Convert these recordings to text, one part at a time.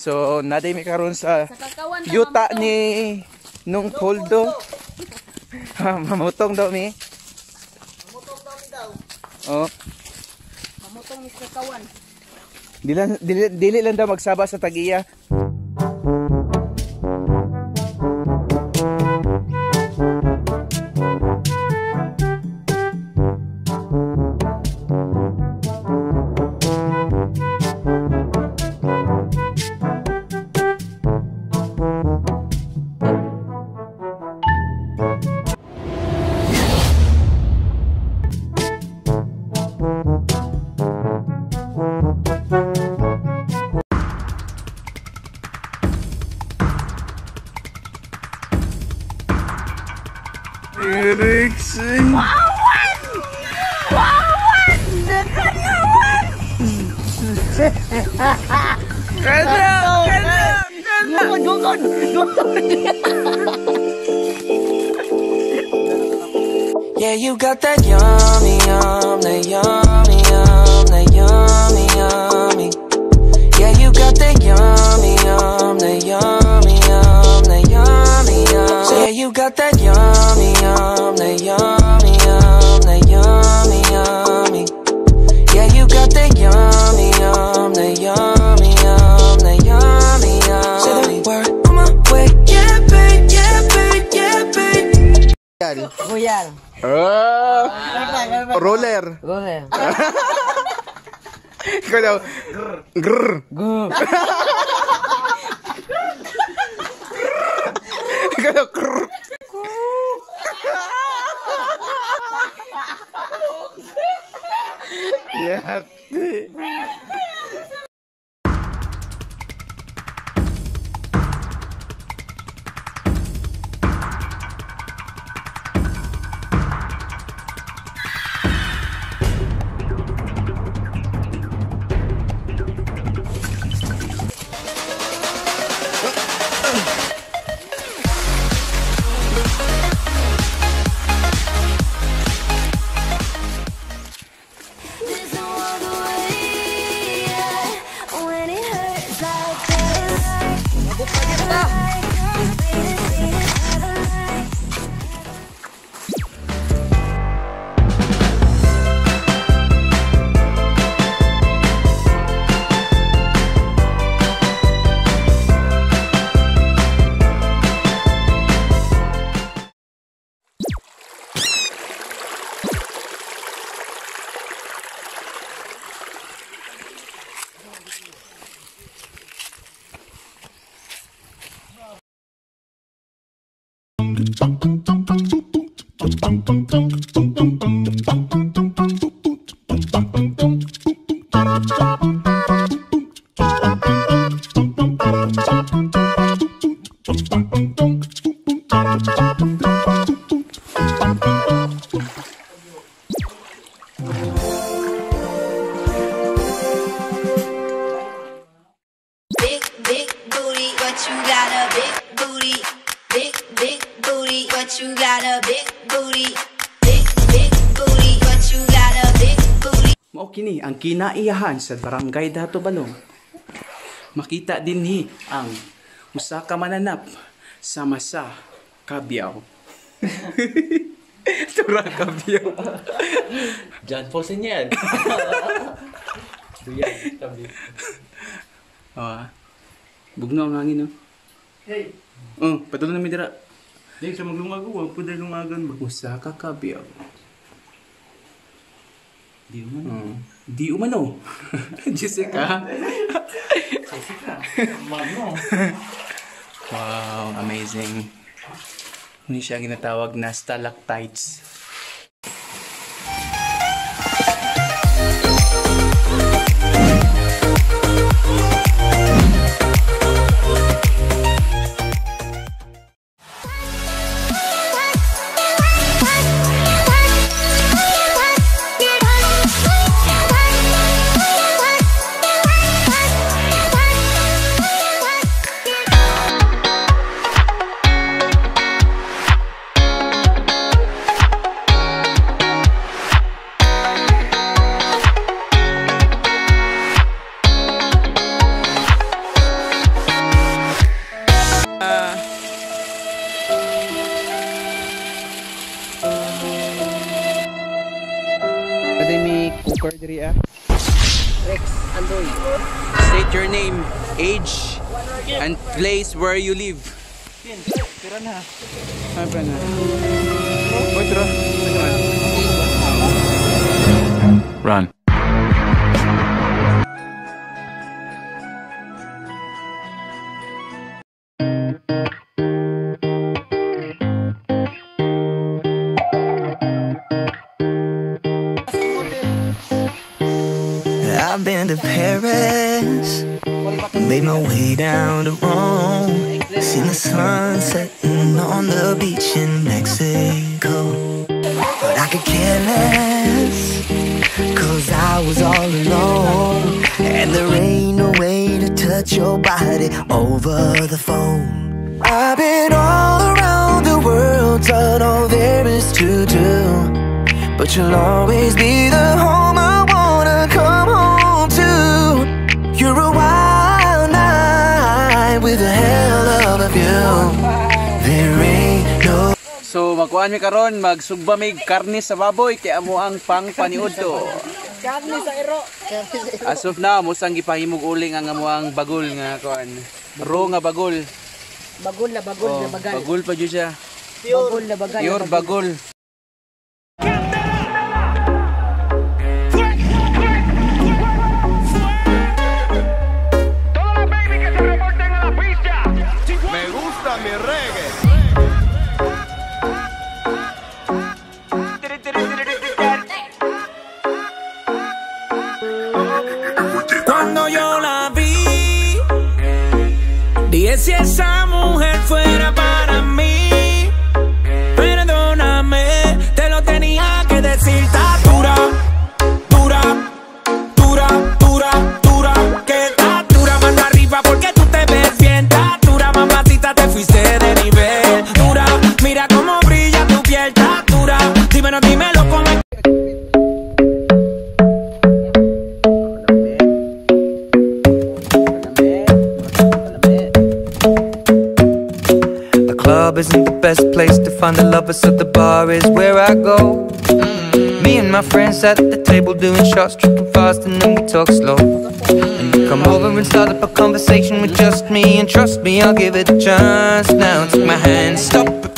So, naday mi karon sa yuta mamutong. ni nung poldo. Mamutong daw mi. Mutong daw ni daw. Oh, Mamutong ni sa kakawan. dili, dili, dili lang daw magsaba sa tagiya. Yeah, you got that yummy, yum, that yum, Grrr. Grrr. Mao kini ang kinaiyahan sa barangay Dato Balong. Makita dinhi ang usa ka mananap sama sa Kabiyaw. Tura Kabiyaw. John Paul yan. Duyan, tabi. Ah. Bugno ang hangin no. Hey, Oh, patuloy na mi dira. Di sa maglungag ko, wag po dahil lungagan ba? Usa ka Kabiyaw. Di mo Oh. Di umano. Jessica. Mano. Wow, amazing. Hindi siya ginatawag na stalactites. Ah. Rex Andoy. State your name, age, and place where you live. Pin, ah, Run. To Paris, made my way down to Rome, seen the sun setting on the beach in Mexico. But I could care less, cause I was all alone, and there ain't no way to touch your body over the phone. I've been all around the world, done all there is to do. But you'll always be the home I magkuhan mi karon, magsugba mig karne sa baboy kay amo ang pang paniudto. Karne sa iro. As of now, musang gipahimog uling ang amo ang bagol nga kuan. Raw nga bagol. Bagol na bagol Oh, na bagal. bagol pa jud siya. Bagol na bagal. Pure bagol. Me mujer fuera para mí. So the bar is where I go. Me and my friends at the table doing shots, tripping fast, and then we talk slow. And you come over and start up a conversation with just me, and trust me, I'll give it a chance. Now take my hand, stop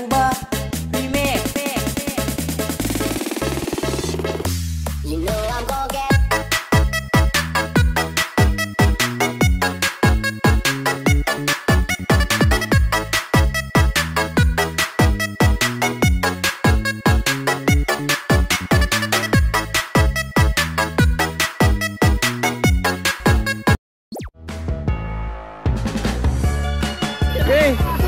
Remix. Okay.